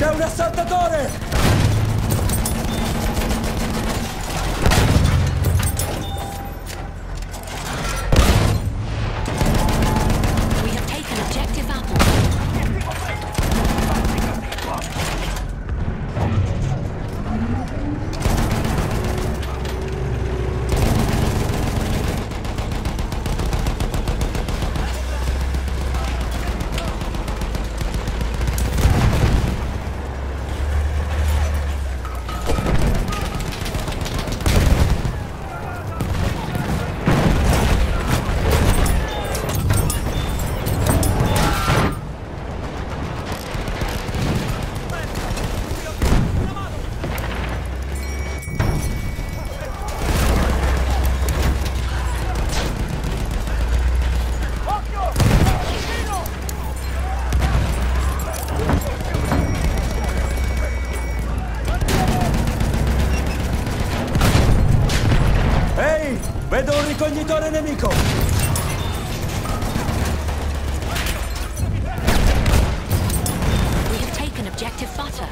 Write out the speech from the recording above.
C'è un assaltatore! Vedo un ricognitore nemico! We've taken objective butter.